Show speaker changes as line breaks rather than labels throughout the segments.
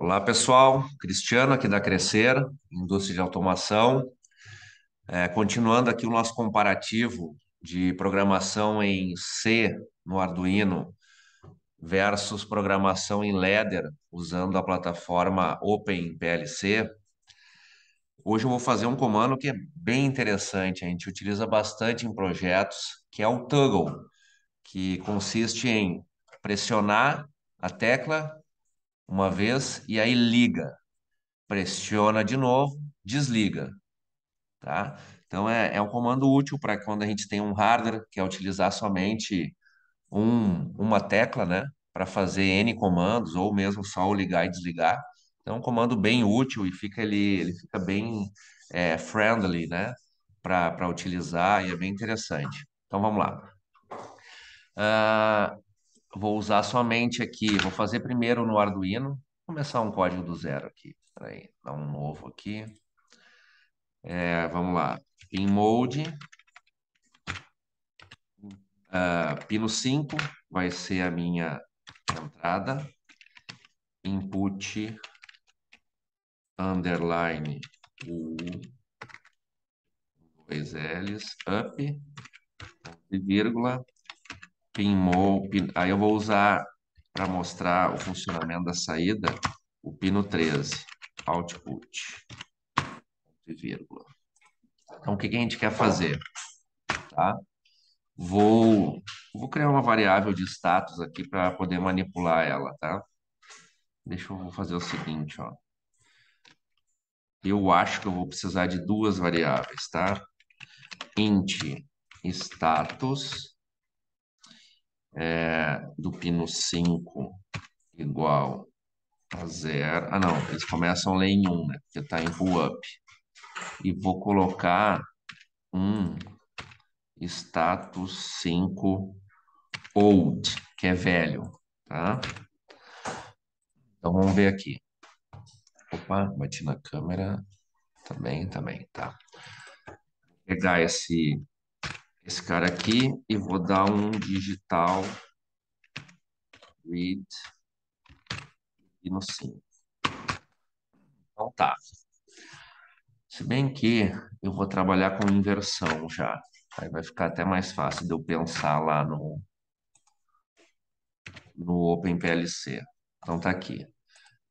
Olá, pessoal. Cristiano aqui da Crescer, indústria de automação. É, continuando aqui o nosso comparativo de programação em C no Arduino versus programação em Ladder usando a plataforma OpenPLC. Hoje eu vou fazer um comando que é bem interessante, a gente utiliza bastante em projetos, que é o toggle, que consiste em pressionar a tecla uma vez e aí liga. Pressiona de novo, desliga. Tá? Então é, é um comando útil para quando a gente tem um hardware que é utilizar somente um, uma tecla, né? Para fazer N comandos, ou mesmo só ligar e desligar. Então é um comando bem útil e fica ele, ele fica bem é, friendly, né? Para utilizar e é bem interessante. Então vamos lá. Uh, vou usar somente aqui, vou fazer primeiro no Arduino, vou começar um código do zero aqui. Peraí, dar um novo aqui. É, vamos lá. Pin mode. Uh, pino 5 vai ser a minha entrada. Input underline U dois L's up vírgula pin mode. Pin, aí eu vou usar para mostrar o funcionamento da saída o pino 13 output vírgula. Então, o que, que a gente quer fazer? Tá? Vou, vou criar uma variável de status aqui para poder manipular ela, tá? Deixa eu fazer o seguinte, ó. Eu acho que eu vou precisar de duas variáveis, tá? int status é, do pino 5 igual a zero. Ah, não, eles começam a ler em 1, né? Porque está em pull up. E vou colocar um status 5 old, que é velho, tá? Então vamos ver aqui. Opa, bati na câmera. Também, também, tá. Vou pegar esse esse cara aqui e vou dar um digital read e no 5. Então tá. Se bem que eu vou trabalhar com inversão já. Aí vai ficar até mais fácil de eu pensar lá no, no OpenPLC. Então tá aqui.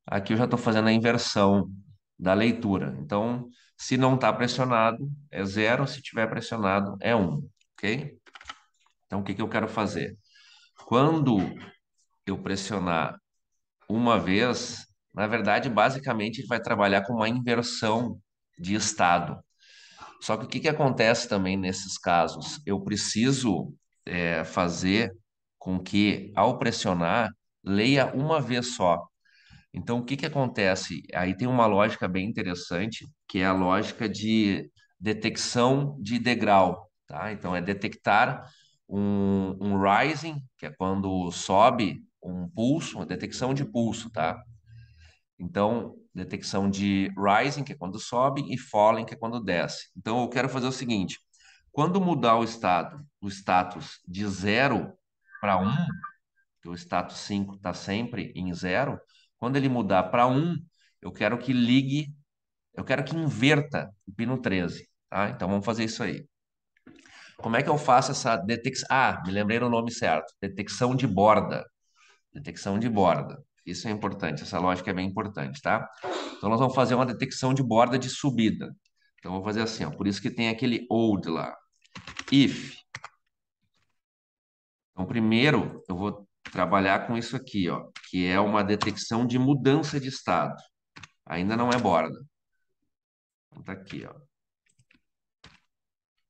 Aqui eu já estou fazendo a inversão da leitura. Então, se não está pressionado, é zero. Se tiver pressionado, é um ok? Então, o que, que eu quero fazer? Quando eu pressionar uma vez, na verdade, basicamente, ele vai trabalhar com uma inversão de estado. Só que o que, que acontece também nesses casos? Eu preciso é, fazer com que, ao pressionar, leia uma vez só. Então, o que, que acontece? Aí tem uma lógica bem interessante, que é a lógica de detecção de degrau. Tá? Então, é detectar um, um rising, que é quando sobe um pulso, uma detecção de pulso, tá? Então, detecção de rising, que é quando sobe, e falling, que é quando desce. Então, eu quero fazer o seguinte, quando mudar o estado, o status de 0 para 1, um, que o status 5 está sempre em 0, quando ele mudar para 1, um, eu quero que ligue, eu quero que inverta o pino 13, tá? Então, vamos fazer isso aí. Como é que eu faço essa detecção? Ah, me lembrei o nome certo. Detecção de borda. Detecção de borda. Isso é importante, essa lógica é bem importante, tá? Então, nós vamos fazer uma detecção de borda de subida. Então, vou fazer assim, ó. Por isso que tem aquele old lá. If. Então, primeiro, eu vou trabalhar com isso aqui, ó, que é uma detecção de mudança de estado. Ainda não é borda. Então, tá aqui, ó.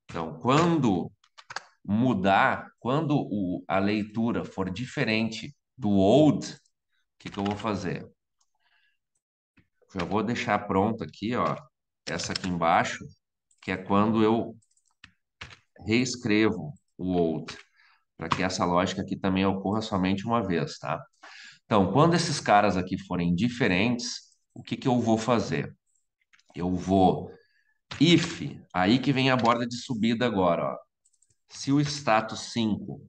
Então, quando mudar, quando o, a leitura for diferente do old, o que, que eu vou fazer? Já vou deixar pronto aqui, ó, essa aqui embaixo, que é quando eu reescrevo o old, para que essa lógica aqui também ocorra somente uma vez, tá? Então, quando esses caras aqui forem diferentes, o que, que eu vou fazer? Eu vou if, aí que vem a borda de subida agora, ó. Se o status 5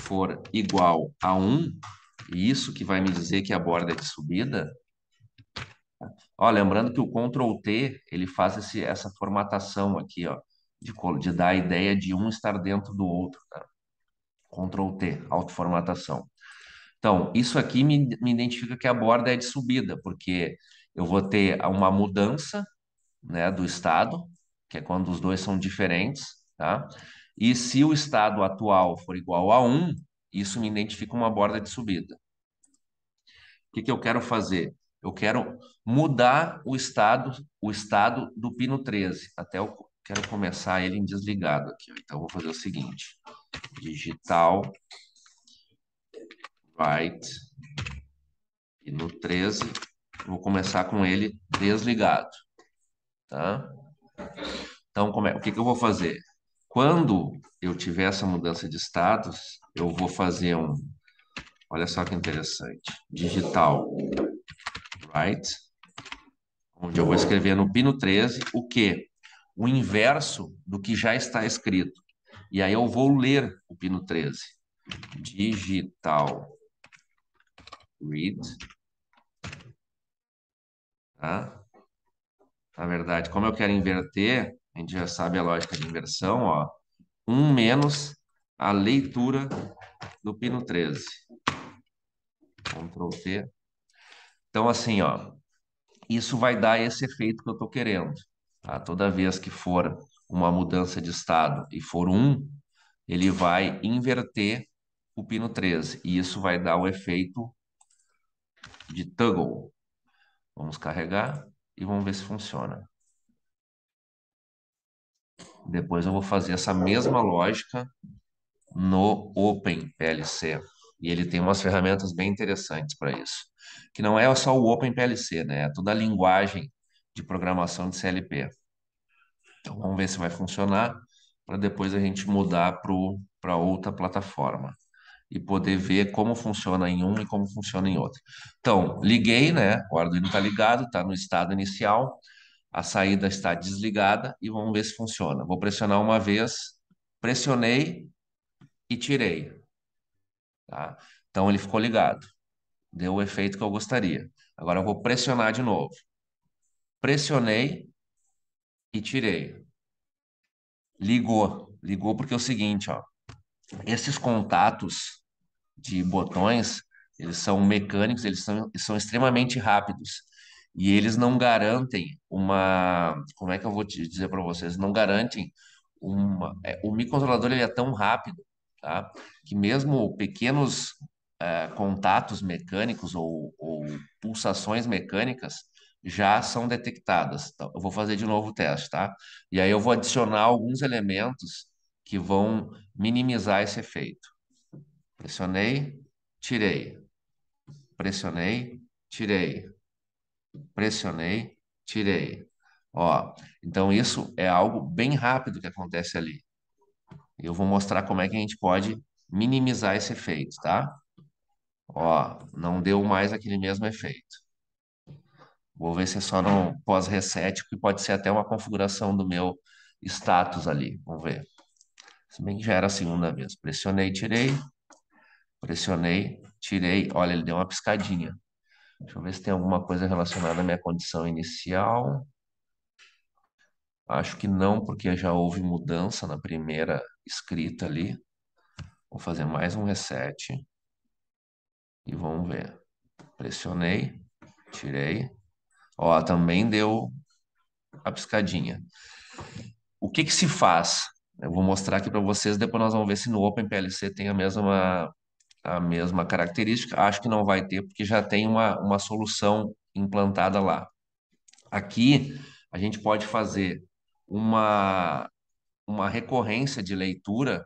for igual a 1, e isso que vai me dizer que a borda é de subida, Ó, lembrando que o Ctrl T, ele faz esse, essa formatação aqui, ó, de, de dar a ideia de um estar dentro do outro, tá? Ctrl T, autoformatação. Então, isso aqui me, me identifica que a borda é de subida, porque eu vou ter uma mudança, né, do estado, que é quando os dois são diferentes, tá? E se o estado atual for igual a 1, isso me identifica uma borda de subida. O que que eu quero fazer? Eu quero mudar o estado, o estado do pino 13. Até eu quero começar ele em desligado aqui. Então, eu vou fazer o seguinte: digital write pino 13. Vou começar com ele desligado, tá? Então, como é? O que que eu vou fazer? Quando eu tiver essa mudança de status, eu vou fazer um. Olha só que interessante. Digital write onde eu vou escrever no pino 13 o quê? O inverso do que já está escrito. E aí eu vou ler o pino 13. Digital read. Tá? Na verdade, como eu quero inverter, a gente já sabe a lógica de inversão, ó. 1 menos a leitura do pino 13. Ctrl T. Então, assim, ó, isso vai dar esse efeito que eu estou querendo. Tá? Toda vez que for uma mudança de estado e for um, ele vai inverter o pino 13. E isso vai dar o efeito de toggle. Vamos carregar e vamos ver se funciona. Depois eu vou fazer essa mesma lógica no OpenPLC. E ele tem umas ferramentas bem interessantes para isso. Que não é só o OpenPLC, né? É toda a linguagem de programação de CLP. Então vamos ver se vai funcionar para depois a gente mudar para outra plataforma e poder ver como funciona em um e como funciona em outro. Então, liguei, né? O Arduino está ligado, está no estado inicial, a saída está desligada e vamos ver se funciona. Vou pressionar uma vez, pressionei e tirei. Tá? Então ele ficou ligado. Deu o efeito que eu gostaria. Agora eu vou pressionar de novo. Pressionei e tirei. Ligou. Ligou porque é o seguinte, ó. Esses contatos de botões, eles são mecânicos, eles são, são extremamente rápidos. E eles não garantem uma. Como é que eu vou te dizer para vocês? Não garantem uma. é, o microcontrolador ele é tão rápido, tá? Que mesmo pequenos é, contatos mecânicos ou, ou pulsações mecânicas já são detectadas. Então, eu vou fazer de novo o teste, tá? E aí eu vou adicionar alguns elementos que vão minimizar esse efeito. Pressionei, tirei. Pressionei, tirei. Pressionei, tirei. Ó, então isso é algo bem rápido que acontece ali. Eu vou mostrar como é que a gente pode minimizar esse efeito, tá? Ó, não deu mais aquele mesmo efeito. Vou ver se é só no pós-reset, que pode ser até uma configuração do meu status ali. Vamos ver. Se bem que já era a segunda vez. Pressionei, tirei. Pressionei, tirei. Olha, ele deu uma piscadinha. Deixa eu ver se tem alguma coisa relacionada à minha condição inicial. Acho que não, porque já houve mudança na primeira escrita ali. Vou fazer mais um reset. E vamos ver. Pressionei, tirei. Ó, também deu a piscadinha. O que que se faz? Eu vou mostrar aqui para vocês, depois nós vamos ver se no OpenPLC tem a mesma, a mesma característica. Acho que não vai ter, porque já tem uma, uma solução implantada lá. Aqui, a gente pode fazer uma, uma recorrência de leitura,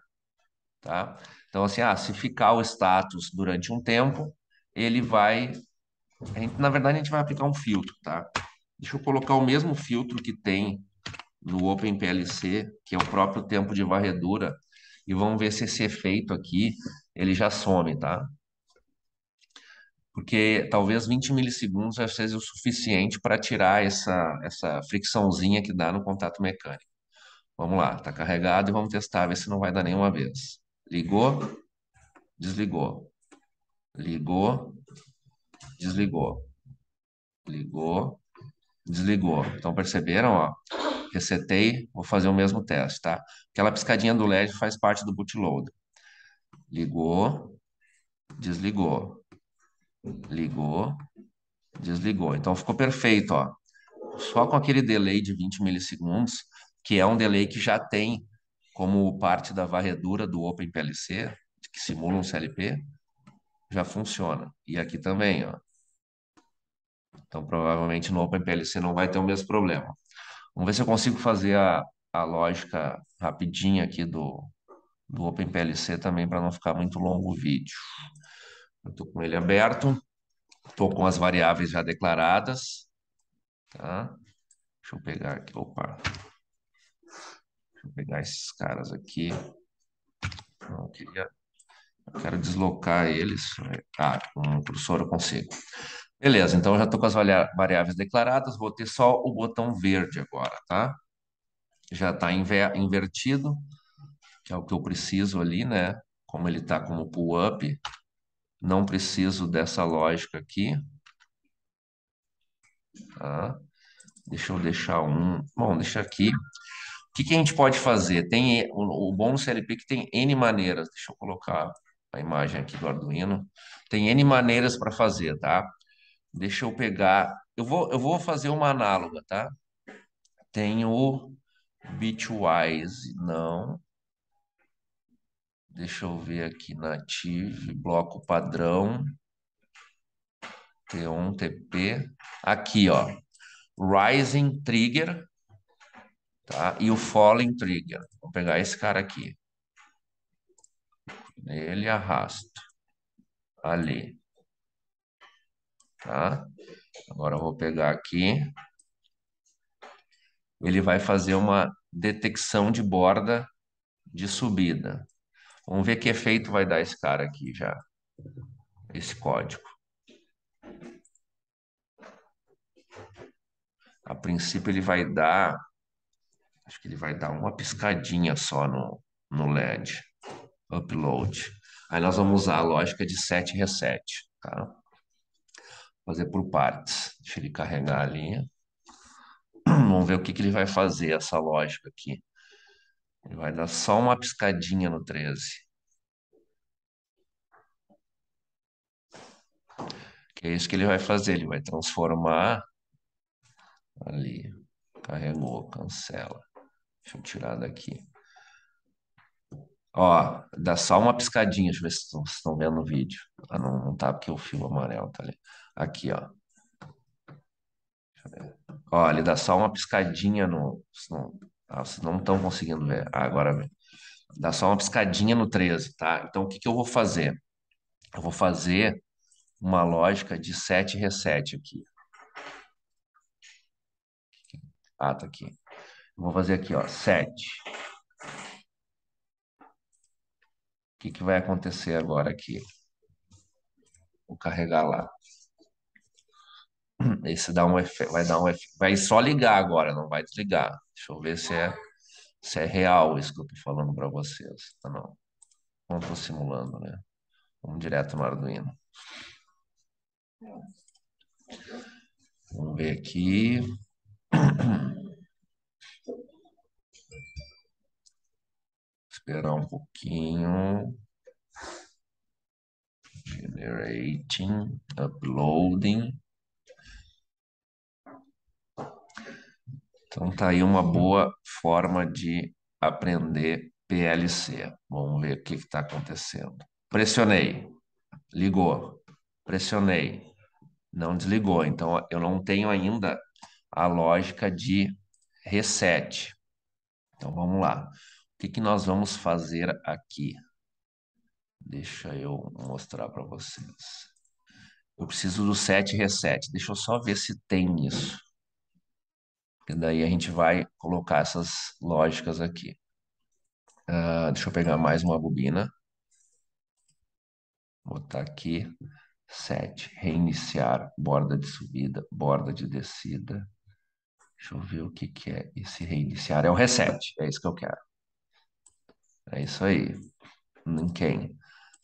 tá? Então, assim, ah, se ficar o status durante um tempo, ele vai... gente- na verdade, a gente vai aplicar um filtro, tá? Deixa eu colocar o mesmo filtro que tem no OpenPLC, que é o próprio tempo de varredura, e vamos ver se esse efeito aqui, ele já some, tá? Porque talvez 20 milissegundos já seja o suficiente para tirar essa, essa fricçãozinha que dá no contato mecânico. Vamos lá, tá carregado e vamos testar, ver se não vai dar nenhuma vez. Ligou, desligou. Ligou, desligou. Ligou, desligou. Então perceberam, ó? Resetei, vou fazer o mesmo teste, tá? Aquela piscadinha do LED faz parte do bootloader. Ligou, desligou. Ligou, desligou. Então ficou perfeito, ó. Só com aquele delay de 20 milissegundos, que é um delay que já tem como parte da varredura do OpenPLC, que simula um CLP, já funciona. E aqui também, ó. Então, provavelmente no OpenPLC não vai ter o mesmo problema. Vamos ver se eu consigo fazer a, a lógica rapidinha aqui do, do OpenPLC também, para não ficar muito longo o vídeo. Estou com ele aberto, estou com as variáveis já declaradas, tá? Deixa eu pegar aqui, opa. Deixa eu pegar esses caras aqui. Não, eu queria... Eu quero deslocar eles. Ah, com o cursor eu consigo. Beleza, então eu já estou com as variáveis declaradas, vou ter só o botão verde agora, tá? Já está inver invertido, é o que eu preciso ali, né? Como ele está como pull-up, não preciso dessa lógica aqui. Tá? Deixa eu deixar um... Bom, deixa aqui. O que, que a gente pode fazer? Tem o, o bom CLP que tem N maneiras. Deixa eu colocar a imagem aqui do Arduino. Tem N maneiras para fazer, tá? Deixa eu pegar. Eu vou, eu vou fazer uma análoga, tá? Tem o Bitwise, não. Deixa eu ver aqui native, bloco padrão. T1, TP. Aqui, ó. Rising Trigger, tá? E o Falling Trigger. Vou pegar esse cara aqui. Ele arrasta. Ali tá? Agora eu vou pegar aqui. Ele vai fazer uma detecção de borda de subida. Vamos ver que efeito vai dar esse cara aqui já, esse código. A princípio ele vai dar, acho que ele vai dar uma piscadinha só no, no LED, upload. Aí nós vamos usar a lógica de set reset, tá? fazer por partes. Deixa ele carregar ali. Vamos ver o que, que ele vai fazer, essa lógica aqui. Ele vai dar só uma piscadinha no 13. Que é isso que ele vai fazer. Ele vai transformar ali. Carregou, cancela. Deixa eu tirar daqui. Ó, dá só uma piscadinha. Deixa eu ver se vocês estão vendo o vídeo. Ah, não, não tá porque o fio amarelo tá ali. Aqui, ó. Ó, ele dá só uma piscadinha no... Não, ah, vocês não estão conseguindo ver. Ah, agora vem. Dá só uma piscadinha no 13, tá? Então, o que, que eu vou fazer? Eu vou fazer uma lógica de set reset aqui. Ah, tá aqui. Eu vou fazer aqui, ó, set. O que, que vai acontecer agora aqui? Vou carregar lá. Esse dá um efeito, vai dar um efeito, vai só ligar agora, não vai desligar. Deixa eu ver se é, se é real isso que eu tô falando para vocês. Ah, não, não tô simulando, né? Vamos direto no Arduino. Vamos ver aqui. Esperar um pouquinho. Generating, uploading. Então tá aí uma boa forma de aprender PLC. Vamos ver o que está acontecendo. Pressionei, ligou, pressionei, não desligou. Então eu não tenho ainda a lógica de reset. Então vamos lá. O que, que nós vamos fazer aqui? Deixa eu mostrar para vocês. Eu preciso do set reset. Deixa eu só ver se tem isso. E daí a gente vai colocar essas lógicas aqui. Uh, deixa eu pegar mais uma bobina. Botar aqui. Set. Reiniciar. Borda de subida. Borda de descida. Deixa eu ver o que, que é esse reiniciar. É o reset. É isso que eu quero. É isso aí. Em quem?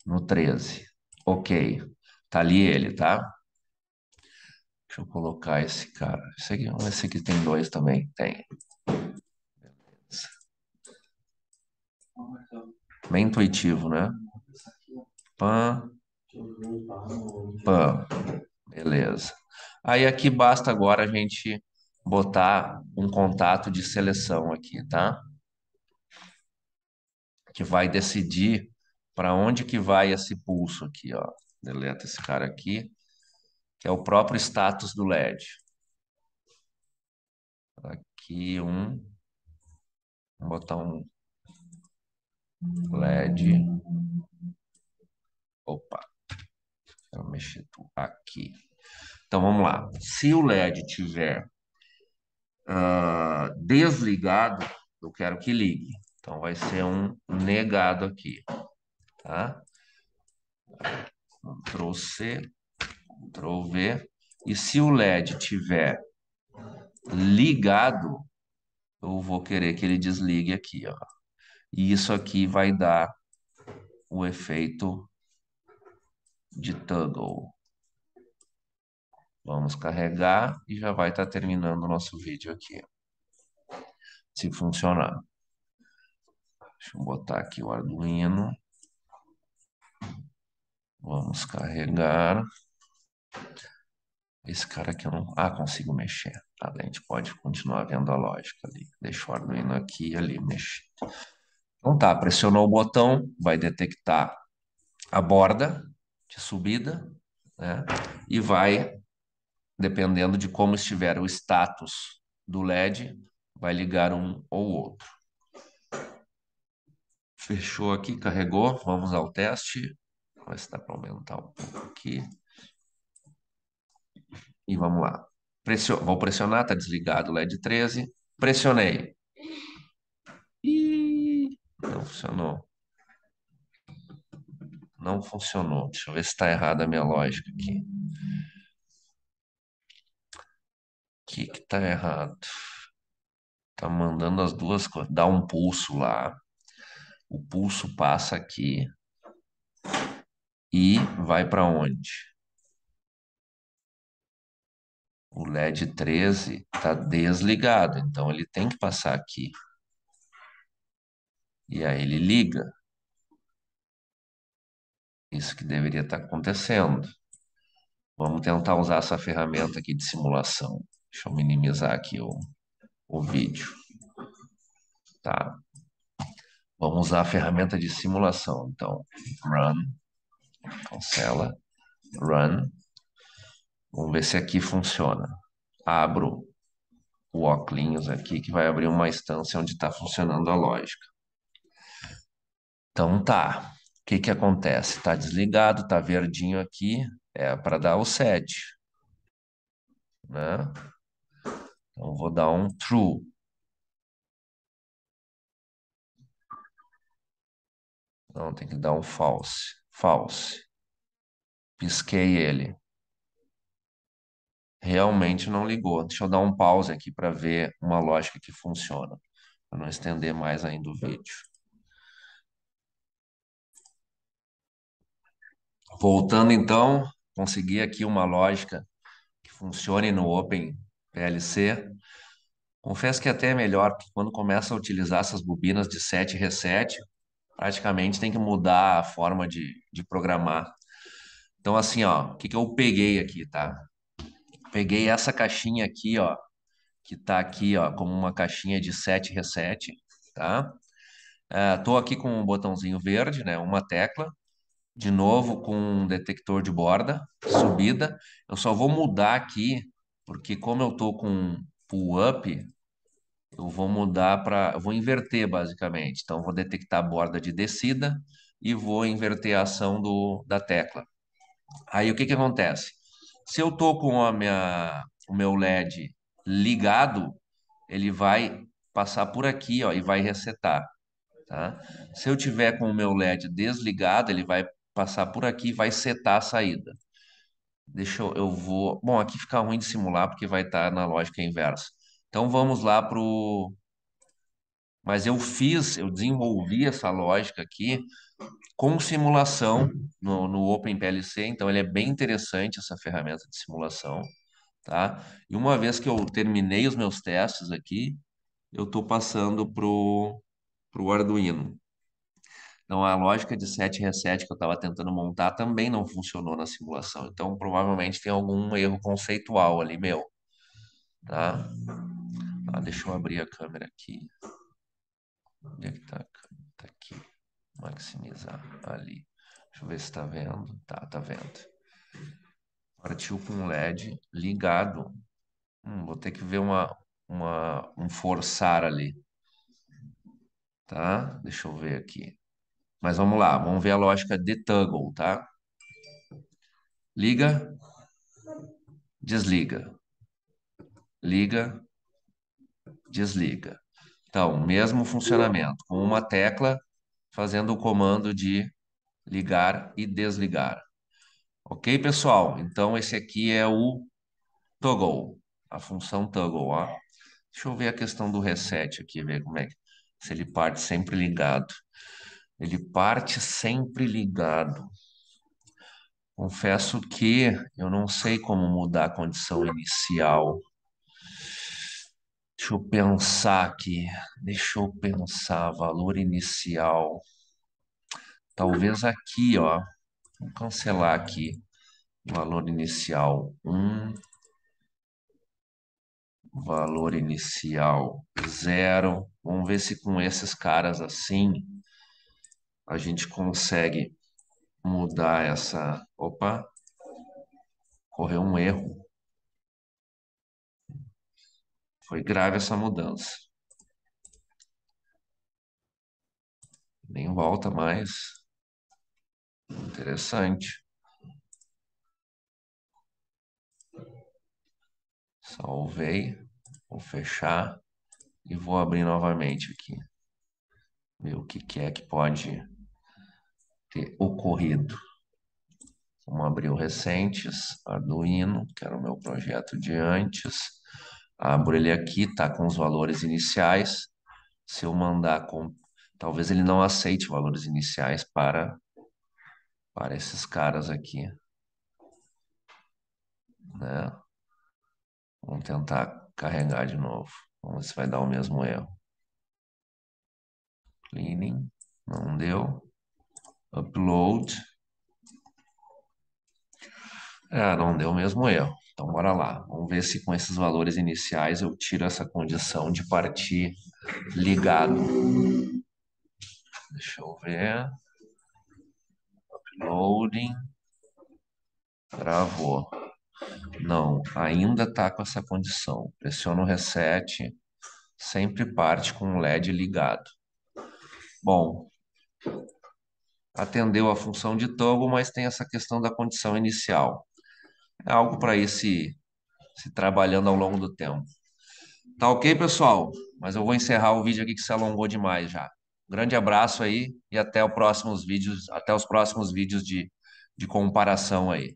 No 13. Ok. Tá ali ele, tá? Deixa eu colocar esse cara. Esse aqui, esse aqui tem dois também. Tem. Beleza. Bem intuitivo, né? Pan. Pan. Beleza. Aí aqui basta agora a gente botar um contato de seleção aqui, tá? Que vai decidir para onde que vai esse pulso aqui, ó. Deleta esse cara aqui, que é o próprio status do LED. Aqui um, vou botar um LED. Opa, quero mexer aqui. Então vamos lá. Se o LED tiver uh, desligado, eu quero que ligue. Então vai ser um negado aqui, tá? Ctrl C, Ctrl V. E se o LED tiver ligado, eu vou querer que ele desligue aqui, ó. E isso aqui vai dar o efeito de toggle. Vamos carregar e já vai estar terminando o nosso vídeo aqui. Se funcionar. Deixa eu botar aqui o Arduino. Vamos carregar. Esse cara aqui eu não... Ah, consigo mexer. Tá, a gente pode continuar vendo a lógica ali. Deixa o Arduino aqui e ali mexer. Então tá, pressionou o botão, vai detectar a borda de subida, né? E vai dependendo de como estiver o status do LED, vai ligar um ou outro. Fechou aqui, carregou. Vamos ao teste. Vamos ver se dá para aumentar um pouco aqui. E vamos lá. Pressio... Vou pressionar, está desligado o LED 13. Pressionei. Ih, não funcionou. Não funcionou. Deixa eu ver se está errada a minha lógica aqui. que que tá errado? Tá mandando as duas coisas. Dá um pulso lá. O pulso passa aqui. E vai para onde? O LED 13 está desligado, então ele tem que passar aqui. E aí ele liga. Isso que deveria estar tá acontecendo. Vamos tentar usar essa ferramenta aqui de simulação. Deixa eu minimizar aqui o, o vídeo. Tá. Vamos usar a ferramenta de simulação. Então, run, cancela, run. Vamos ver se aqui funciona. Abro o óculos aqui, que vai abrir uma instância onde está funcionando a lógica. Então tá. O que que acontece? Está desligado, está verdinho aqui, é para dar o set. Né? Então, vou dar um true. Não, tem que dar um false. False. Pisquei ele. Realmente não ligou. Deixa eu dar um pause aqui para ver uma lógica que funciona. Para não estender mais ainda o vídeo. Voltando então, consegui aqui uma lógica que funcione no Open PLC. Confesso que até é melhor, porque quando começa a utilizar essas bobinas de 7 reset, praticamente tem que mudar a forma de, de programar. Então, assim, ó, o que, que eu peguei aqui, tá? Peguei essa caixinha aqui, ó, que tá aqui, ó, como uma caixinha de 7 reset, tá? Tô aqui com um botãozinho verde, né, uma tecla, de novo com um detector de borda, subida. Eu só vou mudar aqui, porque como eu tô com pull up, eu vou mudar para, vou inverter basicamente. Então vou detectar a borda de descida e vou inverter a ação do, da tecla. Aí o que que acontece? Se eu tô com a minha, o meu LED ligado, ele vai passar por aqui, ó, e vai resetar, tá? Se eu tiver com o meu LED desligado, ele vai passar por aqui e vai setar a saída. Deixa eu, eu vou... Bom, aqui fica ruim de simular porque vai estar na lógica inversa. Então vamos lá para o... Mas eu fiz, eu desenvolvi essa lógica aqui com simulação no, no OpenPLC, então ele é bem interessante essa ferramenta de simulação, tá? E uma vez que eu terminei os meus testes aqui, eu estou passando pro, pro Arduino. Então, a lógica de 7 reset que eu estava tentando montar também não funcionou na simulação. Então, provavelmente tem algum erro conceitual ali, meu. Tá? Ah, deixa eu abrir a câmera aqui. Onde é que tá? Tá aqui. Maximizar ali. Deixa eu ver se tá vendo. Tá, tá vendo. Partiu com o LED ligado. Hum, vou ter que ver uma, uma, um forçar ali. Tá? Deixa eu ver aqui. Mas vamos lá, vamos ver a lógica de toggle, tá? Liga, desliga. Liga, desliga. Então, mesmo funcionamento, com uma tecla fazendo o comando de ligar e desligar. Ok, pessoal? Então, esse aqui é o toggle, a função toggle, ó. Deixa eu ver a questão do reset aqui, ver como é que... Se ele parte sempre ligado. Ele parte sempre ligado. Confesso que eu não sei como mudar a condição inicial. Deixa eu pensar aqui. Deixa eu pensar. Valor inicial. Talvez aqui, ó. Vou cancelar aqui. Valor inicial 1. Valor inicial 0. Vamos ver se com esses caras assim a gente consegue mudar essa. Opa! Correu um erro. Foi grave essa mudança. Nem volta mais. Interessante. Salvei. Vou fechar. E vou abrir novamente aqui. Ver o que, que é que pode ter ocorrido. Vamos abrir o recentes, Arduino, que era o meu projeto de antes. Abro ele aqui, está com os valores iniciais. Se eu mandar com... Talvez ele não aceite valores iniciais para, para esses caras aqui. Né? Vamos tentar carregar de novo. Vamos ver se vai dar o mesmo erro. Cleaning, não deu. Upload. É, não deu o mesmo erro. Então, bora lá. Vamos ver se com esses valores iniciais eu tiro essa condição de partir ligado. Deixa eu ver. Uploading. Travou. Não, ainda está com essa condição. Pressiono o reset. Sempre parte com o LED ligado. Bom, atendeu a função de toggle, mas tem essa questão da condição inicial. É algo para ir se, se trabalhando ao longo do tempo. Tá ok, pessoal? Mas eu vou encerrar o vídeo aqui que se alongou demais já. Grande abraço aí e até os próximos vídeos, até os próximos vídeos de, de comparação aí.